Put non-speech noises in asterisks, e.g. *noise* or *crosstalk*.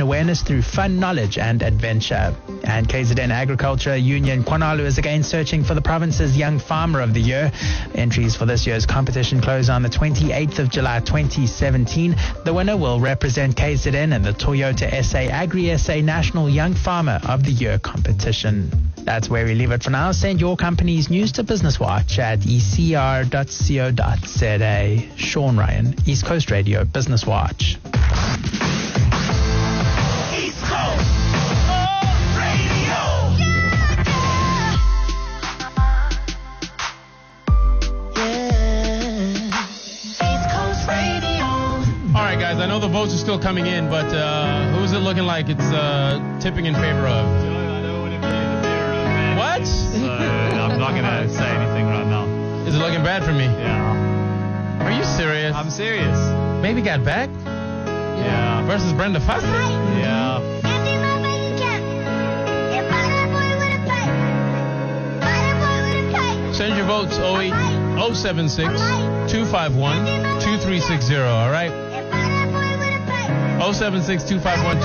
awareness through fun knowledge and adventure. And KZN Agriculture Union Kwanalu is again searching for the province's Young Farmer of the Year. Entries for this year's competition close on the 28th of July 2017. The winner will represent KZN in the Toyota SA Agri SA National Young Farmer of the Year competition. That's where we leave it for now. Send your company's news to Business Watch at ecr.co.za. Sean Ryan, East Coast Radio, Business Watch. Right, guys. I know the votes are still coming in, but uh, who's it looking like it's uh, tipping in favor of? What? So I'm not gonna *laughs* say anything right now. Is it looking bad for me? Yeah. Are you serious? I'm serious. Maybe got back Yeah. versus Brenda Foster. Yeah. Send your votes 08 076 251 2360. All right. 076 251